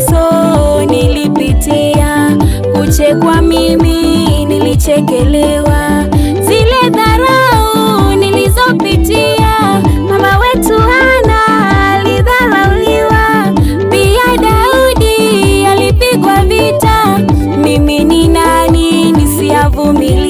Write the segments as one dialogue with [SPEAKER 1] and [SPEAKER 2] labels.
[SPEAKER 1] mateso nilipitia, kuchekwa mimi nilichekelewa, zile dharau nilizopitia, mama wetu Hana alidharauliwa, pia Daudi alipigwa vita. Mimi ni nani nisiyavumilie?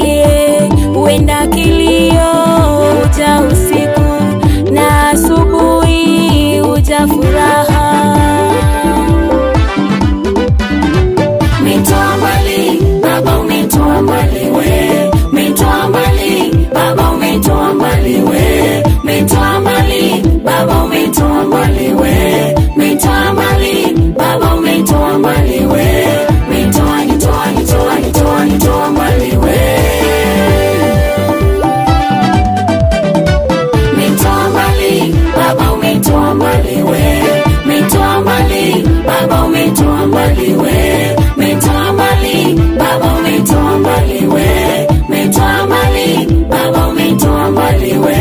[SPEAKER 2] Umetoa mbali we. Umetoa mbali, Baba umetoa mbali we. Umetoa mbali, Baba umetoa mbali we.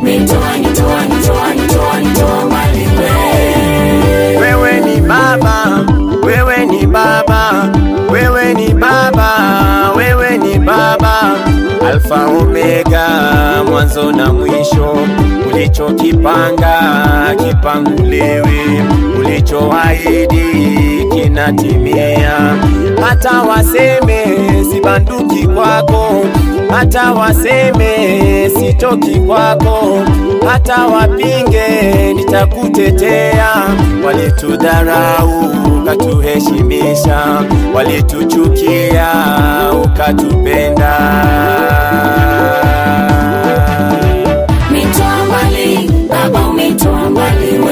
[SPEAKER 2] Umetoa, nitoa, nitoa, nitoa, nitoa mbali we.
[SPEAKER 3] Wewe ni baba, wewe ni baba, wewe ni baba, wewe ni baba, Alfa Omega, mwanzo na mwisho. Ulichokipanga kipanguliwi, ulichoahidi kinatimia. Hata waseme sibanduki kwako, hata waseme sitoki kwako, hata wapinge nitakutetea. Walitudharau ukatuheshimisha, walituchukia ukatupenda. Don't worry.